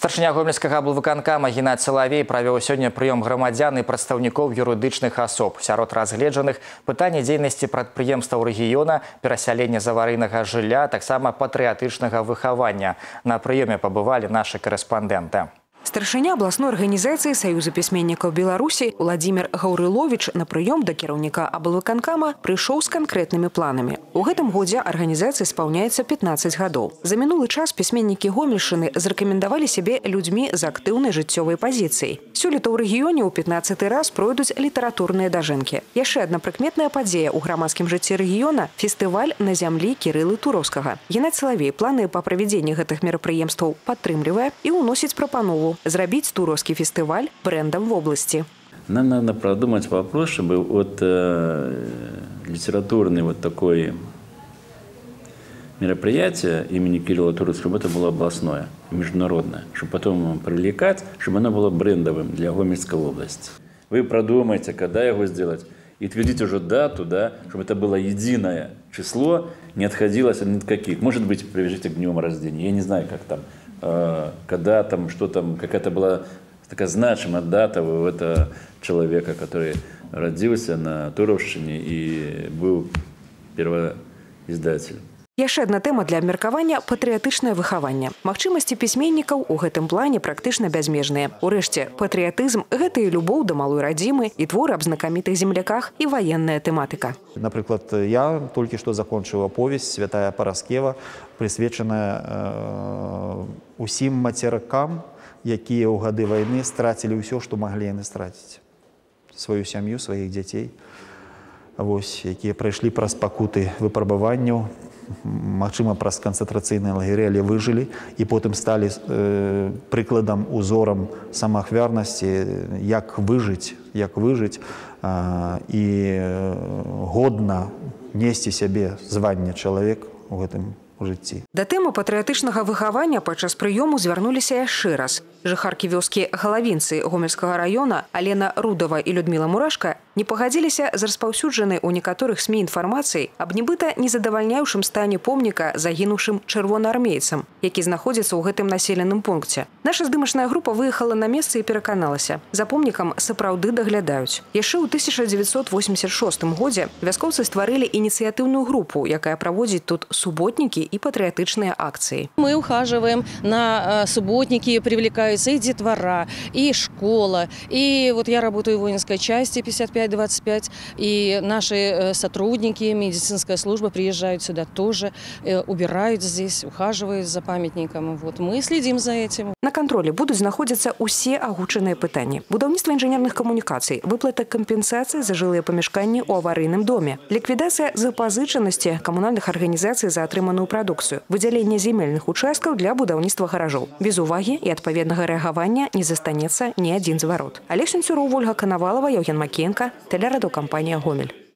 Старшыня гомельскага аблвыканкама Геннад Салавей правіў сёння прыём грамадзян і прадстаўнікоў юрыдычных асоб. Сярод разгледжаных пытанні дзейнасці прадпрыемстваў рэгіёна, перасялення з аварыйнага жылля, таксама патрыятычнага выхавання. На прыёме пабывалі нашы корэспандэнты. Старшыня абласной арганізацыі саюза пісьменнікаў Беларусі Владзімир Гаўрылович на прыём да кіраўніка аблвыканкама прыйшоў з канкрэтнымі планамі. У гэтым годзе арганізацыі спаўняецца 15 гадоў. За мінулы час пісьменнікі гомельшыны зарэкамендавалі сябе людзьмі з актыўнай жыццёвай пазіцыяй. Сёлета ў рэгіёне ў 15 раз пройдуць літаратурныя дажынкі. Яшчэ адна прыкметная падзея ў грамадскім жыцці рэгіёна фестываль на зямлі кірылы туроўскага. Геннад Салавей планы па правядзенні гэтых мерапрыемстваў падтрымлівае і ўносіць прапанову зрабіць фестиваль брендом в области. Нам надо продумать вопрос, чтобы вот э, литературный вот такой мероприятие имени Кирилла Туровского, это было областное, международное, чтобы потом привлекать, чтобы оно было брендовым для Гомельской области. Вы продумайте, когда его сделать, и утвердите уже дату, да, чтобы это было единое число, не отходилось от каких. Может быть, привяжите к днем рождения, я не знаю, как там когда там, что там, какая-то была такая значимая дата у этого человека, который родился на Туровщине и был первоиздателем. Яшчэ адна тэма для абмеркавання патрыятычнае выхаванне. Магчымасці пісьменнікаў у гэтым плане практычна бязмежныя. Урэшце, патрыятызм гэта і любоў да малой радзімы і творы аб знакамітых земляках і ваенная тэматыка. Напрыклад, я толькі што закончыў аповесць святая Параскева, прысвечаная э, усім мацеракам, якія ў гады вайны страцілі ўсё, што маглі яны страціць сваю сям'ю, сваіх дзяцей. Вось, якія прайшлі праз пакуты выпрабаванняў, магчыма праз канцэнтрацыйныя лагеры але выжылі і потым сталі э, прыкладам узорам самаахвярнасці як выжыць як выжыць э, і годна несці сябе званне чалавек у гэтым жыцці. Да тэмы патрыятычнага выхавання падчас прыёму звярнуліся яшчэ раз. Жыхаркі вёскі галавінцы гомельскага раёна Алена Рудава і Людміла Мурашка не пагадзіліся з распаўсюджанай у некаторых СМі інфармацыяй аб нібыта незадавальняўшым стане помніка загінуўшым чырвонаармейцам, які знаходзіцца ў гэтым населеным пункце. Наша здымачная група выехала на месца і пераканалася. За помнікам сапраўды даглядаюць. Яшчэ ў 1986 годзе вяскоўцы стварылі ініцыятыўную групу, якая праводзіць тут суботнікі и патриотичные акции. Мы ухаживаем на э, субботники, привлекаются и детвора, и школа. И вот я работаю в воинской части 55-25, и наши э, сотрудники, медицинская служба приезжают сюда тоже, э, убирают здесь, ухаживают за памятником. Вот мы следим за этим. На контроле будут находиться все агучаныя пытанні. Будаўніцтва інжынерных камунікацый, выплата кампенсацыі за жылыя памяшканні ў аварыйным доме, ліквідацыя запазычанасці камунальных арганізацый за атрыманую працу прадукцыю выдзяленне земельных участкаў для будаўніцтва гаражоў без увагі і адпаведнага рэагавання не застанецца ні адзін зварот алег сенцюроў ольга канавалова евген макенка тэлерадокампанія гомель